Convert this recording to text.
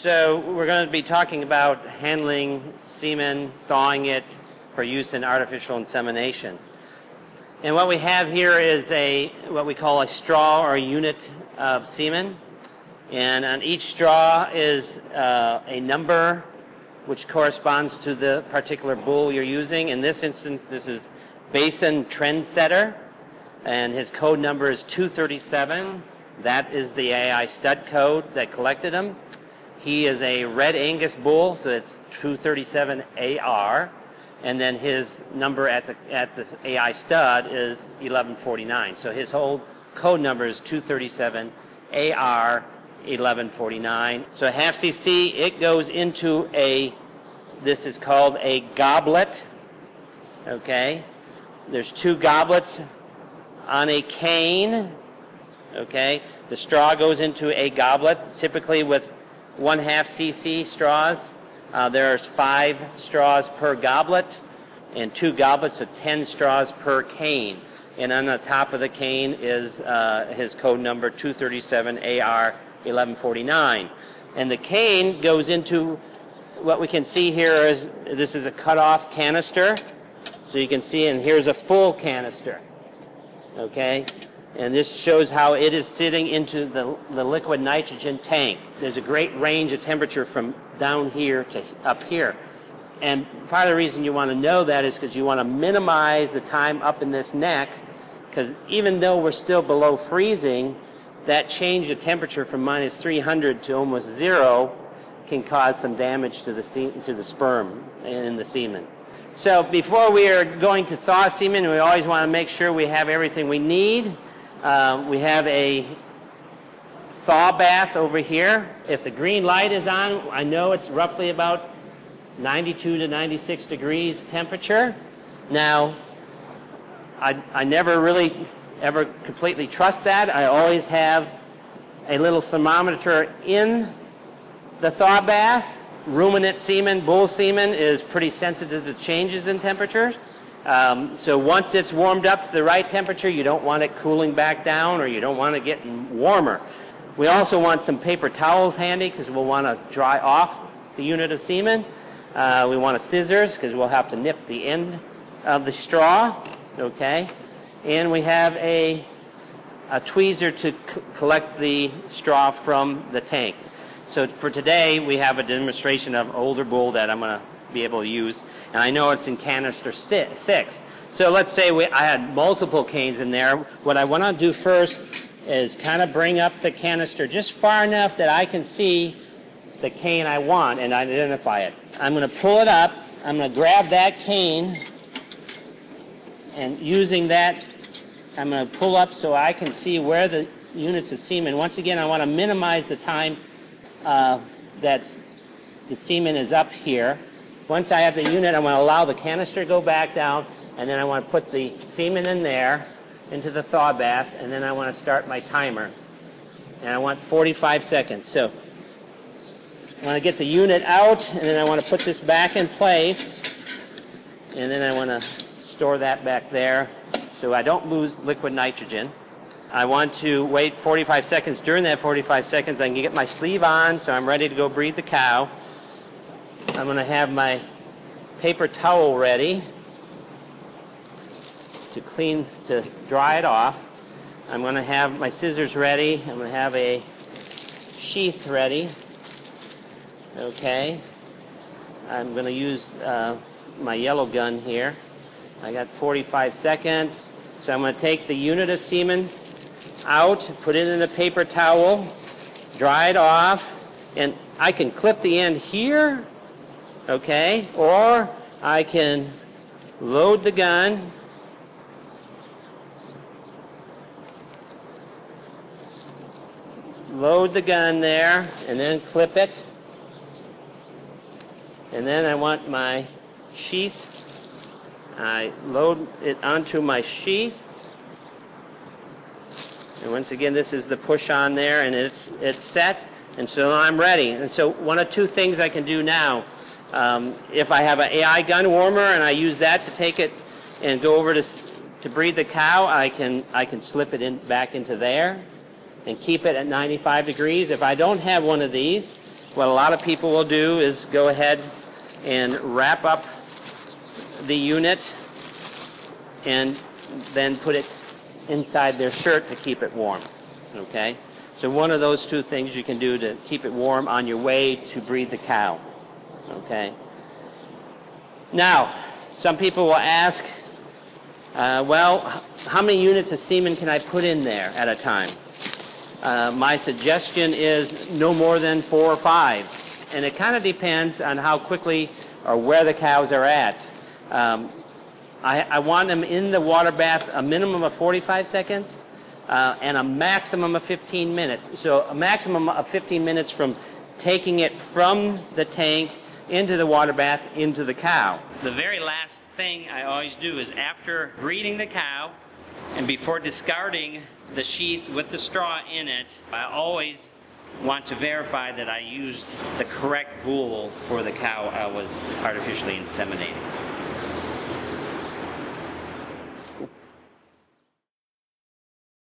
So we're going to be talking about handling semen, thawing it for use in artificial insemination. And what we have here is a what we call a straw or a unit of semen. And on each straw is uh, a number which corresponds to the particular bull you're using. In this instance, this is Basin Trendsetter, and his code number is 237. That is the AI stud code that collected him. He is a Red Angus bull, so it's 237AR, and then his number at the at the AI stud is 1149. So his whole code number is 237AR 1149. So half cc, it goes into a, this is called a goblet, okay? There's two goblets on a cane, okay? The straw goes into a goblet, typically with one half cc straws. Uh, there's five straws per goblet and two goblets of 10 straws per cane. And on the top of the cane is uh, his code number 237AR 1149. And the cane goes into what we can see here is this is a cut-off canister. So you can see, and here's a full canister. Okay? And this shows how it is sitting into the, the liquid nitrogen tank. There's a great range of temperature from down here to up here. And part of the reason you want to know that is because you want to minimize the time up in this neck, because even though we're still below freezing, that change of temperature from minus 300 to almost zero can cause some damage to the, to the sperm in the semen. So before we are going to thaw semen, we always want to make sure we have everything we need. Uh, we have a thaw bath over here. If the green light is on, I know it's roughly about 92 to 96 degrees temperature. Now, I, I never really ever completely trust that. I always have a little thermometer in the thaw bath. Ruminant semen, bull semen, is pretty sensitive to changes in temperature. Um, so once it's warmed up to the right temperature, you don't want it cooling back down or you don't want it getting warmer. We also want some paper towels handy because we'll want to dry off the unit of semen. Uh, we want a scissors because we'll have to nip the end of the straw. Okay and we have a, a tweezer to collect the straw from the tank. So for today, we have a demonstration of older bull that I'm going to be able to use, and I know it's in canister six. So let's say we, I had multiple canes in there. What I want to do first is kind of bring up the canister just far enough that I can see the cane I want and identify it. I'm going to pull it up. I'm going to grab that cane and using that I'm going to pull up so I can see where the units of semen. Once again, I want to minimize the time uh, that the semen is up here. Once I have the unit, I want to allow the canister to go back down, and then I want to put the semen in there into the thaw bath, and then I want to start my timer. And I want 45 seconds. So I want to get the unit out, and then I want to put this back in place, and then I want to store that back there so I don't lose liquid nitrogen. I want to wait 45 seconds. During that 45 seconds, I can get my sleeve on, so I'm ready to go breed the cow. I'm going to have my paper towel ready to clean, to dry it off. I'm going to have my scissors ready. I'm going to have a sheath ready. Okay. I'm going to use uh, my yellow gun here. I got 45 seconds. So I'm going to take the unit of semen out, put it in a paper towel, dry it off, and I can clip the end here, okay, or I can load the gun, load the gun there, and then clip it. And then I want my sheath I load it onto my sheath. And once again, this is the push on there, and it's, it's set. And so I'm ready. And so one of two things I can do now. Um, if I have an AI gun warmer and I use that to take it and go over to, to breed the cow, I can, I can slip it in, back into there and keep it at 95 degrees. If I don't have one of these, what a lot of people will do is go ahead and wrap up the unit and then put it inside their shirt to keep it warm. Okay? So one of those two things you can do to keep it warm on your way to breed the cow. Okay? Now, some people will ask, uh, well, how many units of semen can I put in there at a time? Uh, my suggestion is no more than four or five. And it kind of depends on how quickly or where the cows are at. Um, I, I want them in the water bath a minimum of 45 seconds uh, and a maximum of 15 minutes. So a maximum of 15 minutes from taking it from the tank into the water bath into the cow. The very last thing I always do is after breeding the cow and before discarding the sheath with the straw in it, I always want to verify that I used the correct bull for the cow I was artificially inseminating.